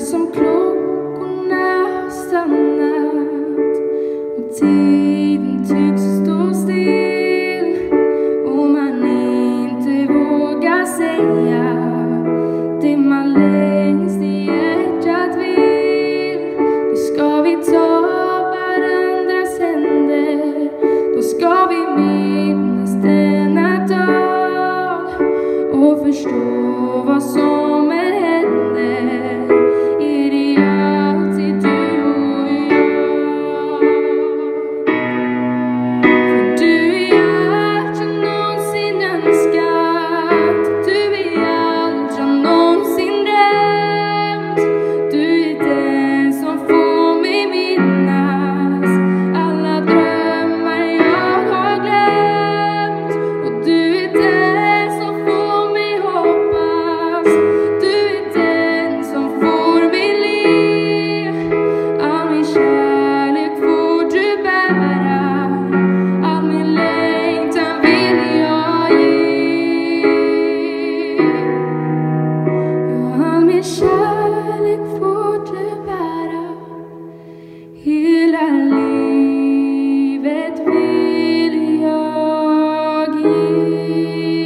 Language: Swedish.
som klockorna har stannat och tid säga det man längst i hjärtat vill. Då ska vi ta varandras händer. Då ska vi minnas denna dag och förstå vad som än händer. you.